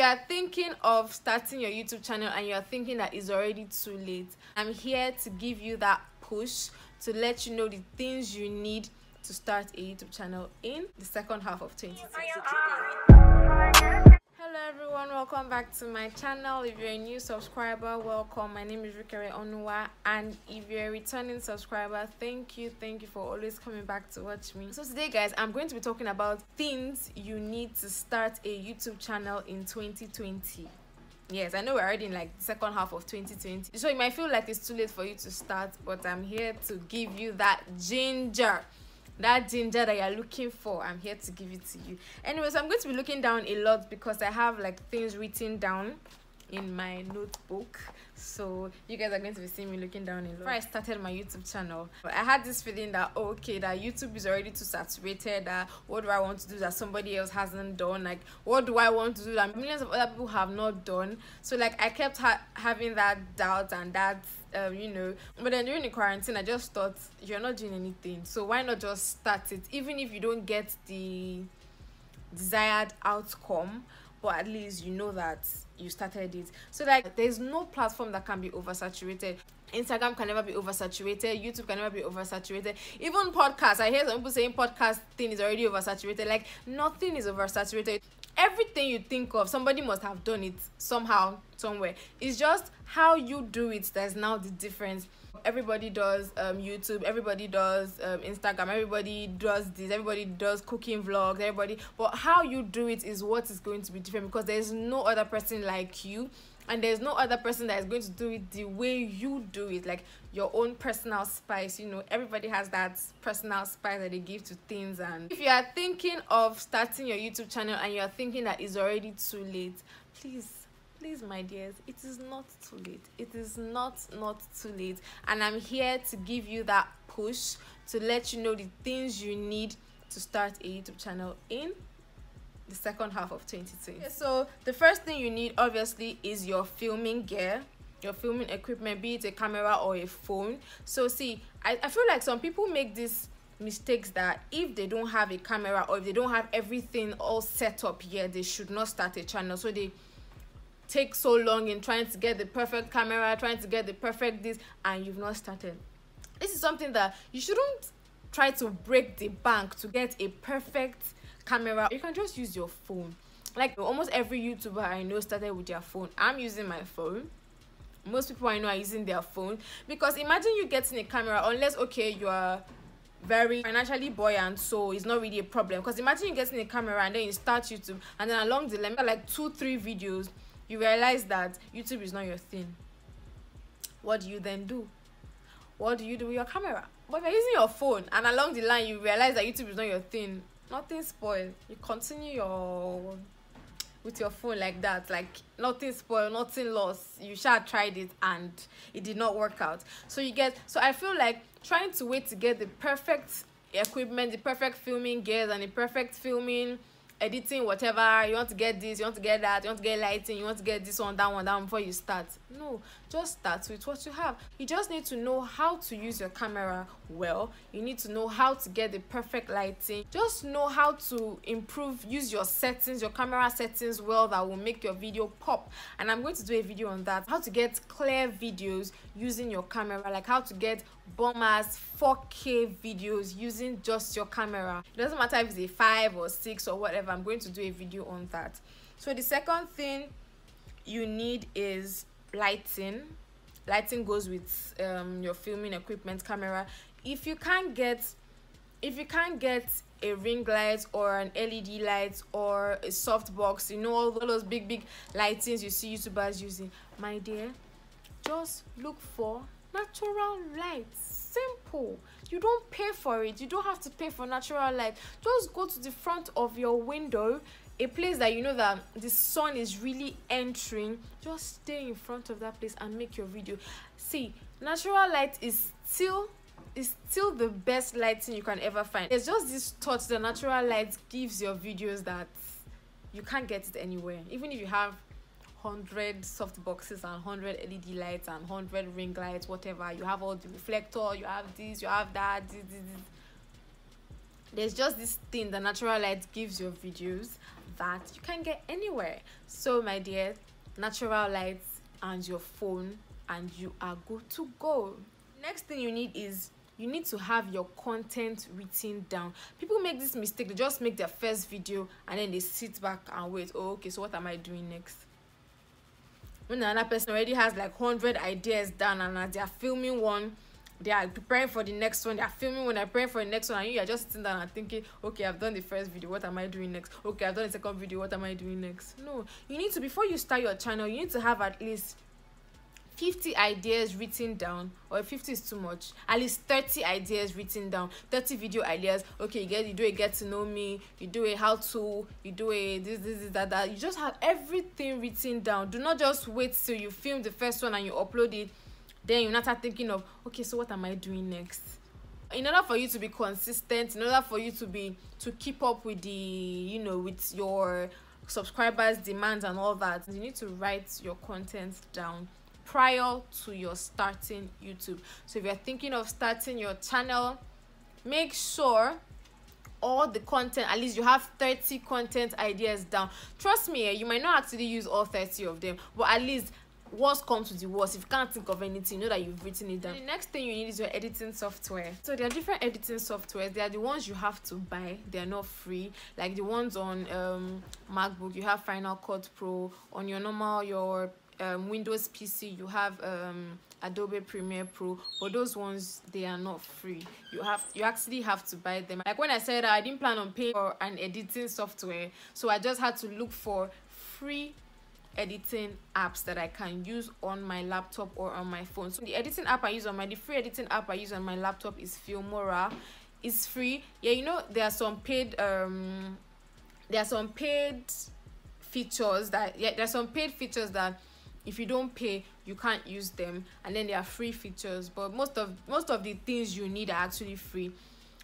you are thinking of starting your YouTube channel and you're thinking that it's already too late, I'm here to give you that push to let you know the things you need to start a YouTube channel in the second half of 2020. Hello everyone, welcome back to my channel. If you're a new subscriber, welcome. My name is Rukevwe Onuwa and if you're a returning subscriber, thank you, thank you for always coming back to watch me. So today guys, I'm going to be talking about things you need to start a YouTube channel in 2020 yes i know we're already in like the second half of 2020 so it might feel like it's too late for you to start but i'm here to give you that ginger that ginger that you're looking for i'm here to give it to you. Anyways i'm going to be looking down a lot because i have like things written down in my notebook. So you guys are going to be seeing me looking down a lot. Before i started my youtube channel i had this feeling that okay that youtube is already too saturated that what do i want to do that somebody else hasn't done? Like what do i want to do that millions of other people have not done? So like i kept ha- having that doubt and that um, you know but then during the quarantine i just thought you're not doing anything. So why not just start it? Even if you don't get the desired outcome but at least you know that you started it so like there's no platform that can be oversaturated Instagram can never be oversaturated. YouTube can never be oversaturated. Even podcasts, I hear some people saying podcast thing is already oversaturated. Like nothing is oversaturated. Everything you think of, somebody must have done it somehow, somewhere. It's just how you do it that's now the difference everybody does um youtube everybody does um instagram everybody does this everybody does cooking vlogs everybody but how you do it is what is going to be different because there's no other person like you and there's no other person that is going to do it the way you do it like your own personal spice you know everybody has that personal spice that they give to things. And if you are thinking of starting your youtube channel and you are thinking that it's already too late please please my dears it is not too late. It is not not too late. And i'm here to give you that push to let you know the things you need to start a youtube channel in the second half of 2020 okay, so the first thing you need obviously is your filming gear your filming equipment be it a camera or a phone. So see i, I feel like some people make this mistakes that if they don't have a camera or if they don't have everything all set up here they should not start a channel. So they take so long in trying to get the perfect camera, trying to get the perfect this, and you've not started. This is something that you shouldn't try to break the bank to get a perfect camera. You can just use your phone. Like almost every YouTuber I know started with their phone. I'm using my phone. Most people I know are using their phone because imagine you getting a camera unless okay you are very financially buoyant so it's not really a problem because imagine you getting a camera and then you start youtube and then along the line like two three videos you realize that YouTube is not your thing. What do you then do? What do you do with your camera? But if you're using your phone and along the line you realize that YouTube is not your thing, nothing spoiled. You continue your with your phone like that, like nothing spoiled, nothing lost. You shall tried it and it did not work out. So you get so I feel like trying to wait to get the perfect equipment, the perfect filming gears and the perfect filming editing whatever you want to get this you want to get that you want to get lighting you want to get this one that one that before you start no just start with what you have. You just need to know how to use your camera well. You need to know how to get the perfect lighting. Just know how to improve use your settings your camera settings well that will make your video pop. And i'm going to do a video on that. How to get clear videos using your camera like how to get bombers 4k videos using just your camera. It doesn't matter if it's a 5 or 6 or whatever. I'm going to do a video on that. So the second thing you need is lighting lighting goes with um, your filming equipment camera. If you can't get if you can't get a ring light or an led light or a soft box you know all those big big lightings you see youtubers using my dear just look for natural light. Simple. You don't pay for it. You don't have to pay for natural light. Just go to the front of your window a place that you know that the sun is really entering just stay in front of that place and make your video. See natural light is still is still the best lighting you can ever find. It's just this touch the natural light gives your videos that you can't get it anywhere. Even if you have 100 soft boxes and 100 led lights and 100 ring lights whatever you have all the reflector you have this you have that this, this, this. there's just this thing the natural light gives your videos that you can get anywhere. So my dear natural lights and your phone and you are good to go. Next thing you need is you need to have your content written down. People make this mistake they just make their first video and then they sit back and wait. Oh okay so what am i doing next? When another person already has like 100 ideas done and as they are filming one they are preparing for the next one they are filming when they're preparing for the next one and you are just sitting down and thinking okay i've done the first video what am i doing next? Okay i've done the second video what am i doing next? No you need to before you start your channel you need to have at least 50 ideas written down or 50 is too much at least 30 ideas written down 30 video ideas okay you get you do a get to know me you do a how to you do a this this, this that that you just have everything written down do not just wait till you film the first one and you upload it then you not start thinking of okay so what am i doing next in order for you to be consistent in order for you to be to keep up with the you know with your subscribers demands and all that you need to write your content down prior to your starting YouTube. So if you're thinking of starting your channel, make sure all the content at least you have 30 content ideas down trust me eh, you might not actually use all 30 of them but at least worst comes to the worst. If you can't think of anything you know that you've written it down. The next thing you need is your editing software. So there are different editing softwares. There are the ones you have to buy. They're not free. Like the ones on um macbook you have final cut pro. On your normal your um, Windows PC, you have um, Adobe Premiere Pro, but those ones they are not free. You have you actually have to buy them. Like when I said I didn't plan on paying for an editing software, so I just had to look for free editing apps that I can use on my laptop or on my phone. So the editing app I use on my the free editing app I use on my laptop is Filmora. It's free. Yeah, you know there are some paid um there are some paid features that yeah there's some paid features that if you don't pay you can't use them and then there are free features but most of most of the things you need are actually free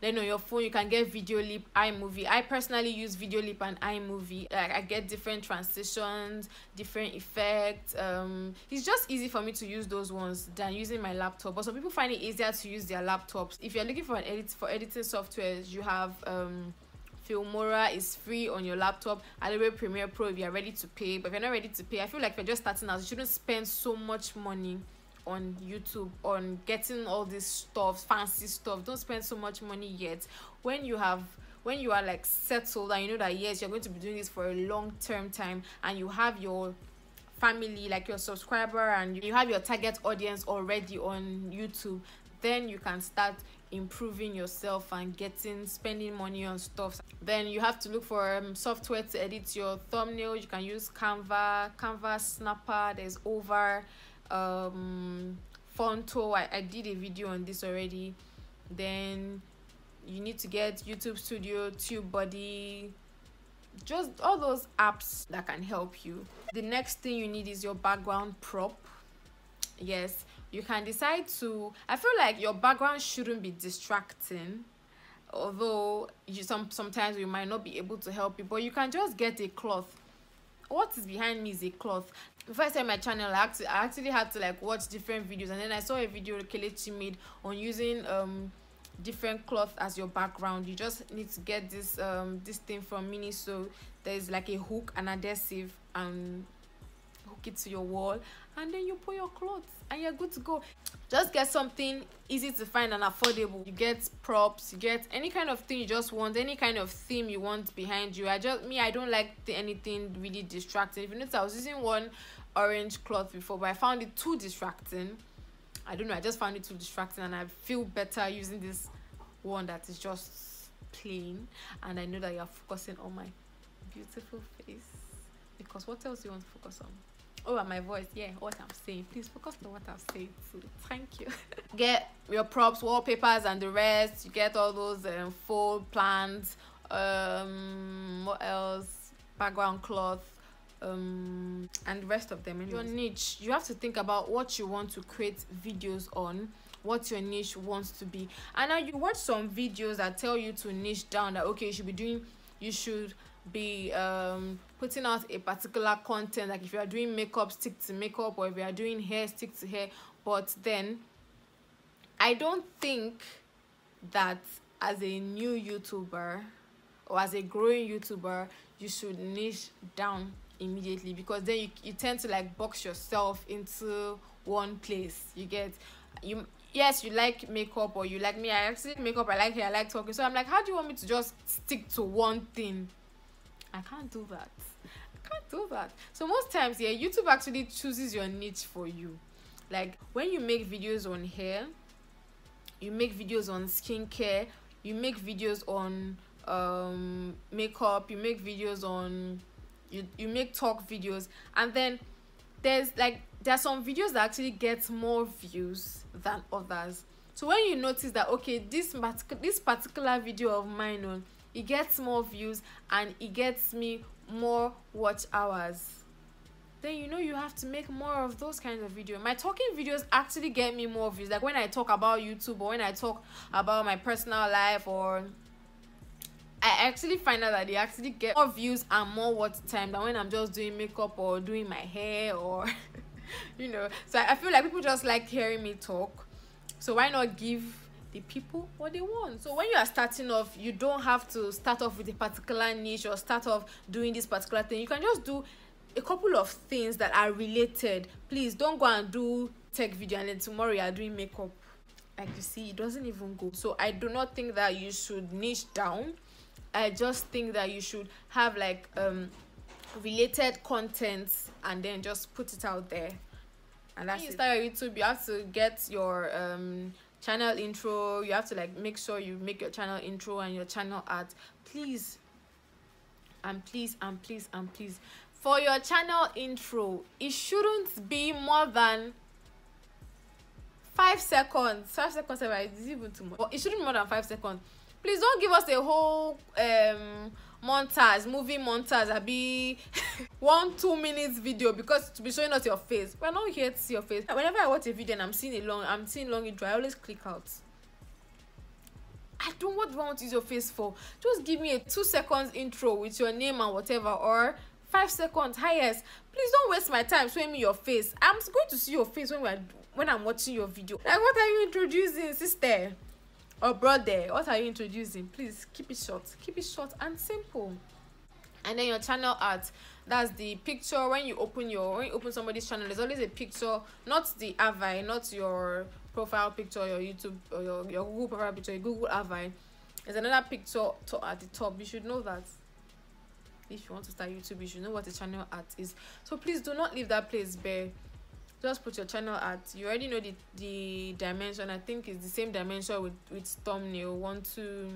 then on your phone you can get Videolip imovie. I personally use Videolip and imovie. Like i get different transitions different effects. Um it's just easy for me to use those ones than using my laptop. But some people find it easier to use their laptops. If you're looking for an edit for editing softwares you have um Filmora is free on your laptop. Adobe Premiere Pro if you're ready to pay. But if you're not ready to pay, I feel like if you're just starting out, you shouldn't spend so much money on YouTube on getting all this stuff, fancy stuff. Don't spend so much money yet. When you have when you are like settled and you know that yes, you're going to be doing this for a long term time and you have your family like your subscriber and you have your target audience already on YouTube, then you can start improving yourself and getting spending money on stuff then you have to look for um, software to edit your thumbnail you can use canva canva snapper there's over um Phonto I, I did a video on this already. Then you need to get youtube studio Tube tubebuddy just all those apps that can help you. The next thing you need is your background prop. Yes you can decide to i feel like your background shouldn't be distracting although you some sometimes you might not be able to help you but you can just get a cloth what is behind me is a cloth. Before i started my channel I actually, I actually had to like watch different videos. And then i saw a video kelechi made on using um different cloth as your background. You just need to get this um this thing from mini so there's like a hook and adhesive and hook it to your wall and then you put your clothes and you're good to go. Just get something easy to find and affordable. You get props you get any kind of thing you just want any kind of theme you want behind you. I just me i don't like anything really distracting. If you notice i was using one orange cloth before but i found it too distracting. I don't know i just found it too distracting and i feel better using this one that is just plain. And i know that you're focusing on my beautiful face. Because what else do you want to focus on oh my voice yeah what i'm saying. Please focus on what i'm saying too. Thank you. Get your props wallpapers and the rest. You get all those um, full plants um what else? Background cloth um and the rest of them your niche. You have to think about what you want to create videos on what your niche wants to be. And now you watch some videos that tell you to niche down that okay you should be doing you should be um putting out a particular content like if you are doing makeup stick to makeup or if you are doing hair stick to hair. But then i don't think that as a new youtuber or as a growing youtuber you should niche down immediately. Because then you, you tend to like box yourself into one place. You get you yes you like makeup or you like me i actually makeup i like hair i like talking. So i'm like how do you want me to just stick to one thing i can't do that. I can't do that. So most times yeah youtube actually chooses your niche for you. Like when you make videos on hair you make videos on skincare you make videos on um makeup you make videos on you you make talk videos. And then there's like there are some videos that actually get more views than others. So when you notice that okay this this particular video of mine on it gets more views and it gets me more watch hours then you know you have to make more of those kinds of videos. My talking videos actually get me more views. Like when I talk about YouTube or when I talk about my personal life or I actually find out that they actually get more views and more watch time than when I'm just doing makeup or doing my hair or you know. So I feel like people just like hearing me talk. So why not give the people what they want. So when you are starting off, you don't have to start off with a particular niche or start off doing this particular thing. You can just do a couple of things that are related. Please don't go and do tech video and then tomorrow you are doing makeup. Like you see it doesn't even go. So i do not think that you should niche down. I just think that you should have like um related content and then just put it out there. And that's when you start your youtube you have to get your um channel intro you have to like make sure you make your channel intro and your channel art. Please and please and please and please for your channel intro it shouldn't be more than five seconds. Five seconds is even too much. But it shouldn't be more than five seconds. Please don't give us a whole um montage movie montage abi one two minutes video because to be showing us your face. We're not here to see your face. Whenever i watch a video and i'm seeing a long i'm seeing long intro i always click out. I don't what do I want to use your face for? Just give me a two seconds intro with your name and whatever, or five seconds highest. Please don't waste my time showing me your face. I'm going to see your face when we're when i'm watching your video. Like what are you introducing sister or brother what are you introducing? Please keep it short. Keep it short and simple. And then your channel art. That's the picture when you open your when you open somebody's channel there's always a picture not the avi not your profile picture your youtube or your, your google profile picture your google avi there's another picture to, at the top. You should know that. If you want to start youtube you should know what a channel art is. So please do not leave that place bare just put your channel at you already know the the dimension. I think it's the same dimension with with thumbnail one to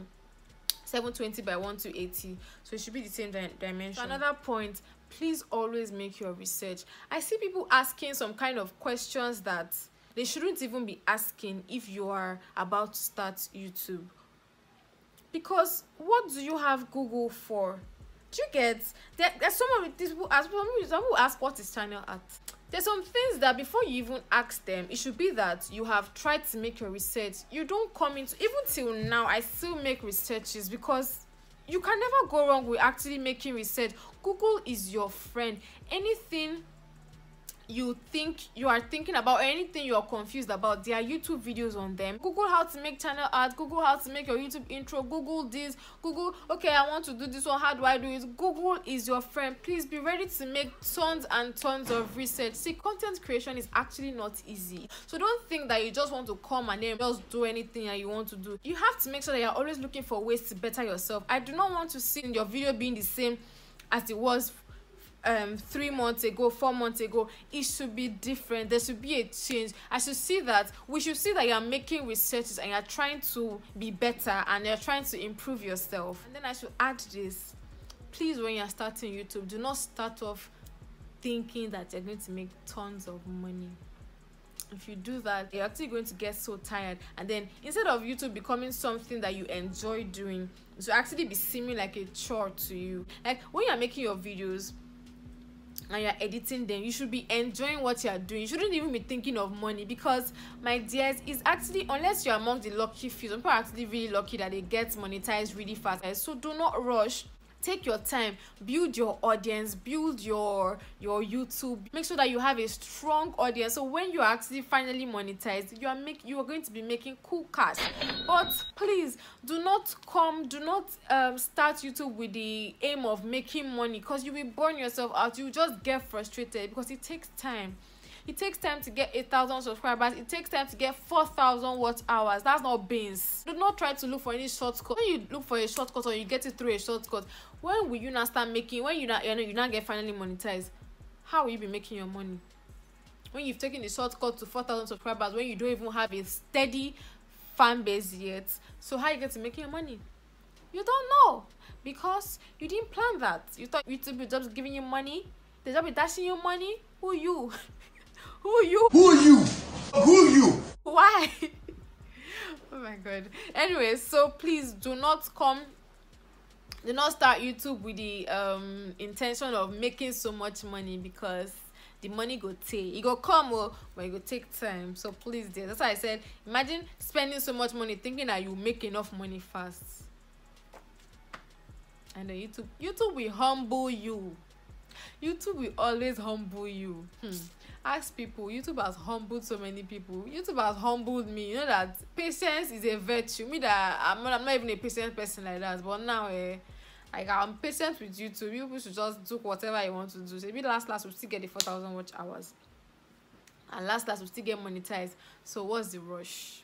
720 by 1280 so it should be the same di dimension. So another point please always make your research. I see people asking some kind of questions that they shouldn't even be asking if you are about to start youtube. Because what do you have google for? Do you get there, there's some of these people ask some people ask what is channel art there's some things that before you even ask them it should be that you have tried to make your research. You don't come into even till now i still make researches because you can never go wrong with actually making research. Google is your friend. Anything you think you are thinking about anything you're confused about there are youtube videos on them. Google how to make channel art google how to make your youtube intro google this google okay i want to do this one how do i do it? Google is your friend. Please be ready to make tons and tons of research. See content creation is actually not easy. So don't think that you just want to come and then just do anything that you want to do. You have to make sure that you're always looking for ways to better yourself. I do not want to see your video being the same as it was um three months ago four months ago it should be different. There should be a change. I should see that we should see that you are making researches and you're trying to be better and you're trying to improve yourself. And then i should add this. Please when you're starting youtube do not start off thinking that you're going to make tons of money. If you do that you're actually going to get so tired. And then instead of youtube becoming something that you enjoy doing will actually be seeming like a chore to you. Like when you're making your videos and you're editing them you should be enjoying what you're doing. You shouldn't even be thinking of money because my dears is actually unless you're among the lucky few some people are actually really lucky that they get monetized really fast. So do not rush take your time build your audience build your your youtube. Make sure that you have a strong audience. So when you actually finally monetize you are make you are going to be making cool cash. But please do not come do not um start youtube with the aim of making money because you will burn yourself out. You just get frustrated because it takes time it takes time to get 8000 subscribers. It takes time to get 4000 watch hours. That's not beans. Do not try to look for any shortcut. When you look for a shortcut or you get it through a shortcut when will you not start making when you not you know you not get finally monetized? How will you be making your money? When you've taken the shortcut to 4000 subscribers when you don't even have a steady fan base yet. So how you get to making your money? You don't know. Because you didn't plan that. You thought youtube was just giving you money. They just be dashing you money. Who you Who you? Who you? Who you? Why? oh my god. Anyway, so please do not come do not start YouTube with the um intention of making so much money because the money go take it go come oh, but it go take time so please dear that's why i said imagine spending so much money thinking that you make enough money fast and then youtube youtube will humble you youtube will always humble you. Hmm. Ask people youtube has humbled so many people. Youtube has humbled me. You know that patience is a virtue. Me that i'm not, I'm not even a patient person like that but now eh like i'm patient with youtube you people should just do whatever you want to do. So maybe last last we still get the 4000 watch hours. And last last we still get monetized. So what's the rush?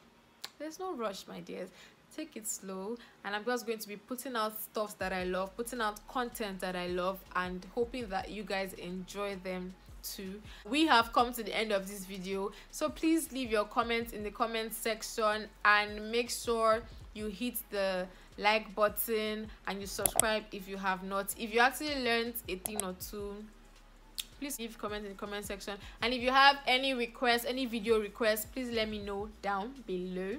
There's no rush my dears take it slow and i'm just going to be putting out stuff that i love putting out content that i love and hoping that you guys enjoy them too. We have come to the end of this video so please leave your comments in the comment section and make sure you hit the like button and you subscribe if you have not. If you actually learned a thing or two please leave comment in the comment section. And if you have any requests any video requests please let me know down below